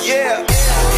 Yeah.